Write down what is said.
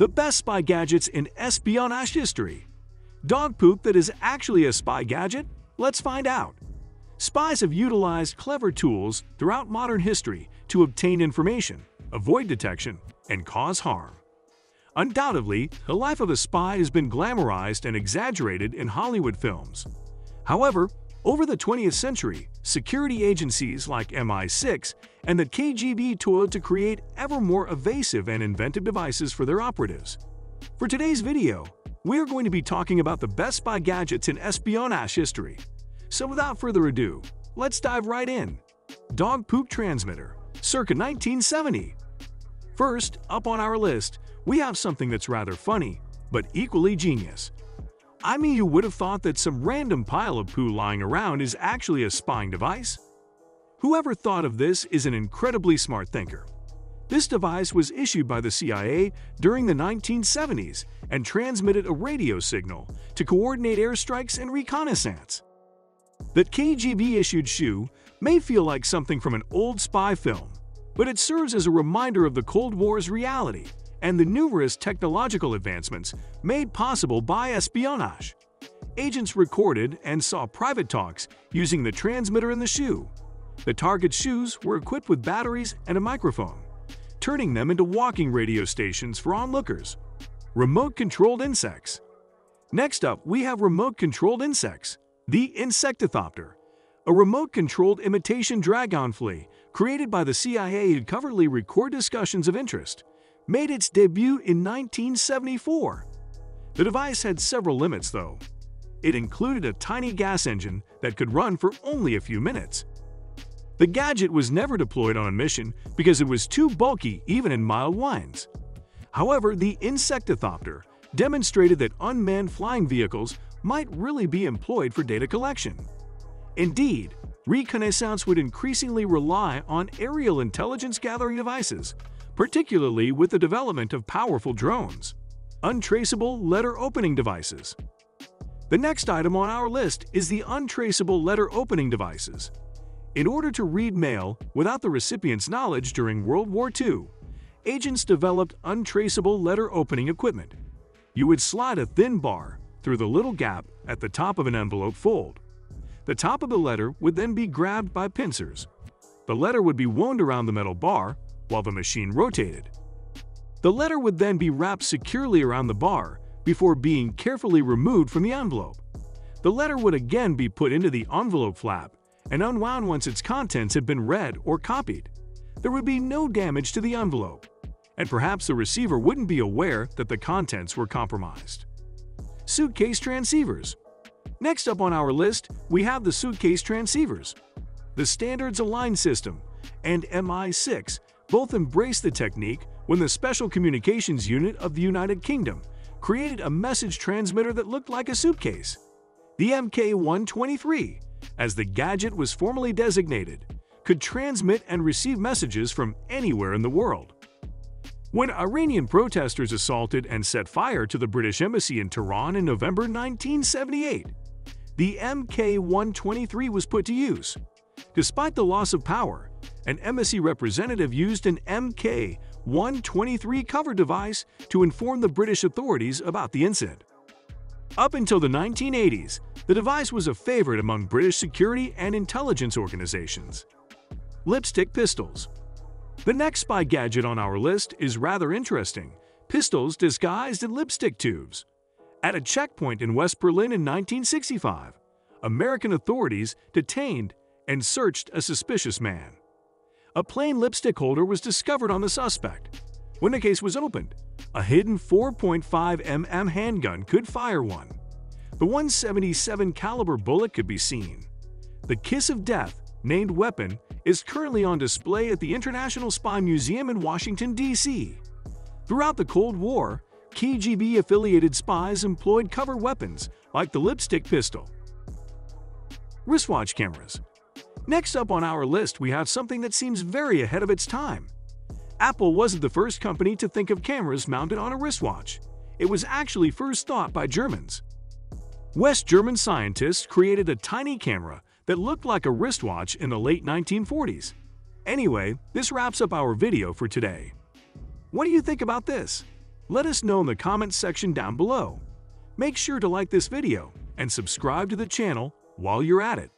The best spy gadgets in espionage history. Dog poop that is actually a spy gadget? Let's find out. Spies have utilized clever tools throughout modern history to obtain information, avoid detection, and cause harm. Undoubtedly, the life of a spy has been glamorized and exaggerated in Hollywood films. However, over the 20th century, security agencies like MI6 and the KGB toiled to create ever more evasive and inventive devices for their operatives. For today's video, we are going to be talking about the best spy gadgets in espionage history. So without further ado, let's dive right in. Dog Poop Transmitter, circa 1970. First, up on our list, we have something that's rather funny, but equally genius. I mean, you would have thought that some random pile of poo lying around is actually a spying device? Whoever thought of this is an incredibly smart thinker. This device was issued by the CIA during the 1970s and transmitted a radio signal to coordinate airstrikes and reconnaissance. That KGB-issued shoe may feel like something from an old spy film, but it serves as a reminder of the Cold War's reality and the numerous technological advancements made possible by espionage. Agents recorded and saw private talks using the transmitter in the shoe. The target's shoes were equipped with batteries and a microphone, turning them into walking radio stations for onlookers. Remote-controlled insects. Next up, we have remote-controlled insects. The Insectothopter, a remote-controlled imitation dragonfly created by the CIA to covertly record discussions of interest made its debut in 1974. The device had several limits, though. It included a tiny gas engine that could run for only a few minutes. The gadget was never deployed on a mission because it was too bulky even in mild winds. However, the Insectothopter demonstrated that unmanned flying vehicles might really be employed for data collection. Indeed, reconnaissance would increasingly rely on aerial intelligence gathering devices particularly with the development of powerful drones. Untraceable letter opening devices. The next item on our list is the untraceable letter opening devices. In order to read mail without the recipient's knowledge during World War II, agents developed untraceable letter opening equipment. You would slide a thin bar through the little gap at the top of an envelope fold. The top of the letter would then be grabbed by pincers. The letter would be wound around the metal bar while the machine rotated. The letter would then be wrapped securely around the bar before being carefully removed from the envelope. The letter would again be put into the envelope flap and unwound once its contents had been read or copied. There would be no damage to the envelope, and perhaps the receiver wouldn't be aware that the contents were compromised. Suitcase transceivers. Next up on our list, we have the suitcase transceivers. The Standards Align System and MI6 both embraced the technique when the Special Communications Unit of the United Kingdom created a message transmitter that looked like a suitcase. The MK-123, as the gadget was formally designated, could transmit and receive messages from anywhere in the world. When Iranian protesters assaulted and set fire to the British Embassy in Tehran in November 1978, the MK-123 was put to use. Despite the loss of power, an embassy representative used an MK-123 cover device to inform the British authorities about the incident. Up until the 1980s, the device was a favorite among British security and intelligence organizations. Lipstick Pistols The next spy gadget on our list is rather interesting, pistols disguised in lipstick tubes. At a checkpoint in West Berlin in 1965, American authorities detained and searched a suspicious man a plain lipstick holder was discovered on the suspect. When the case was opened, a hidden 4.5 mm handgun could fire one. The 177 caliber bullet could be seen. The Kiss of Death, named weapon, is currently on display at the International Spy Museum in Washington, D.C. Throughout the Cold War, KGB-affiliated spies employed cover weapons like the lipstick pistol. Wristwatch cameras Next up on our list, we have something that seems very ahead of its time. Apple wasn't the first company to think of cameras mounted on a wristwatch. It was actually first thought by Germans. West German scientists created a tiny camera that looked like a wristwatch in the late 1940s. Anyway, this wraps up our video for today. What do you think about this? Let us know in the comments section down below. Make sure to like this video and subscribe to the channel while you're at it.